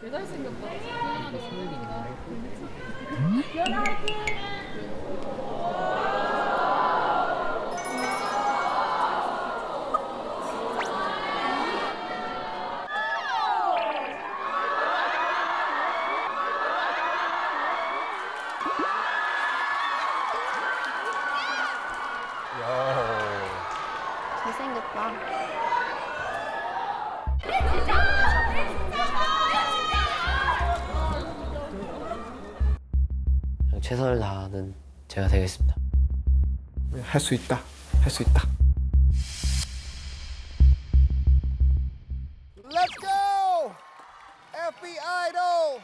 개 잘생겼다. 훌륭하다. 소율이가. 잘생겼다. 최선을 다하는 제가 되겠습니다. 할 수 있다. 할 수 있다. Let's go! FBI Idol!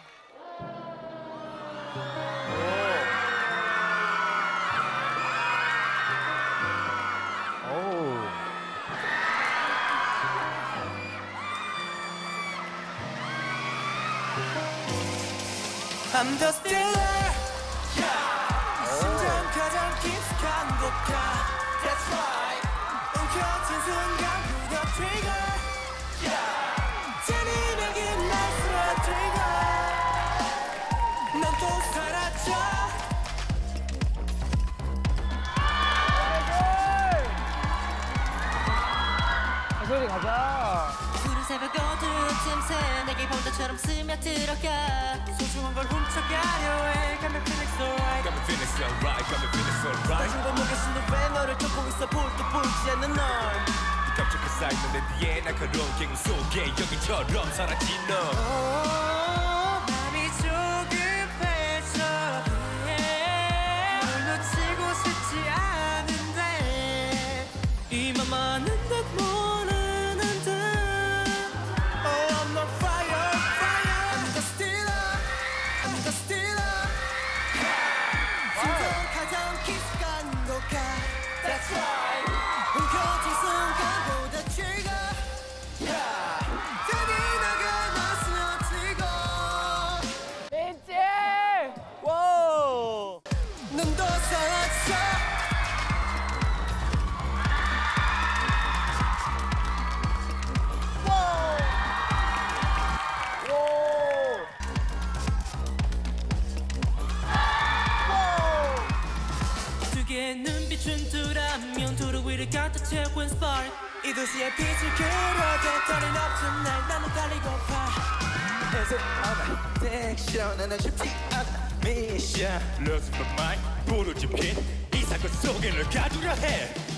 I'm the stealer 심 가 That's right 움켜쥔 순간 그려 trigger 잔인하게 날 쓰러뜨리고 넌또 사라져 푸른 새벽 어두운 틈새 내게 본다처럼 스며들어가 소중한 걸 훔쳐가려 해. Got me feeling so right. Got me feeling so right, got me feeling so right. 따진 발목에 신는 왜 너를 쫓고 있어 볼도 보이지 않는 널. 깜짝한 쌓이는 내 뒤에 날카로운 개구 속에 여기처럼 사라진 너. 오, 둘하면 도로 위를 가득 채운 spark 이 도시의 빛을 그려줘 다른 없은 날 나는 달리고파 Is it alright? Addiction 나는 쉽지 않아 미션 Losing my mind, 부르짖힌 이 사건 속에 널 가두려 해.